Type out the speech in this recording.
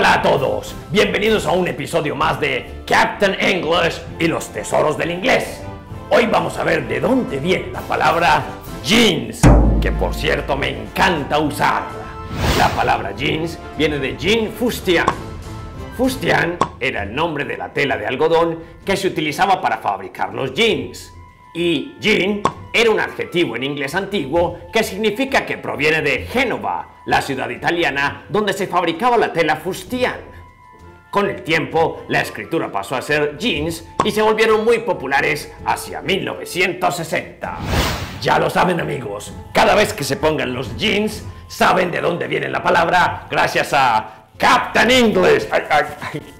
Hola a todos, bienvenidos a un episodio más de Captain English y los tesoros del inglés. Hoy vamos a ver de dónde viene la palabra jeans, que por cierto me encanta usarla. La palabra jeans viene de Jean Fustian. Fustian era el nombre de la tela de algodón que se utilizaba para fabricar los jeans. Y jean era un adjetivo en inglés antiguo que significa que proviene de Génova, la ciudad italiana donde se fabricaba la tela fustian. Con el tiempo, la escritura pasó a ser jeans y se volvieron muy populares hacia 1960. Ya lo saben amigos, cada vez que se pongan los jeans, saben de dónde viene la palabra gracias a Captain English. Ay, ay, ay.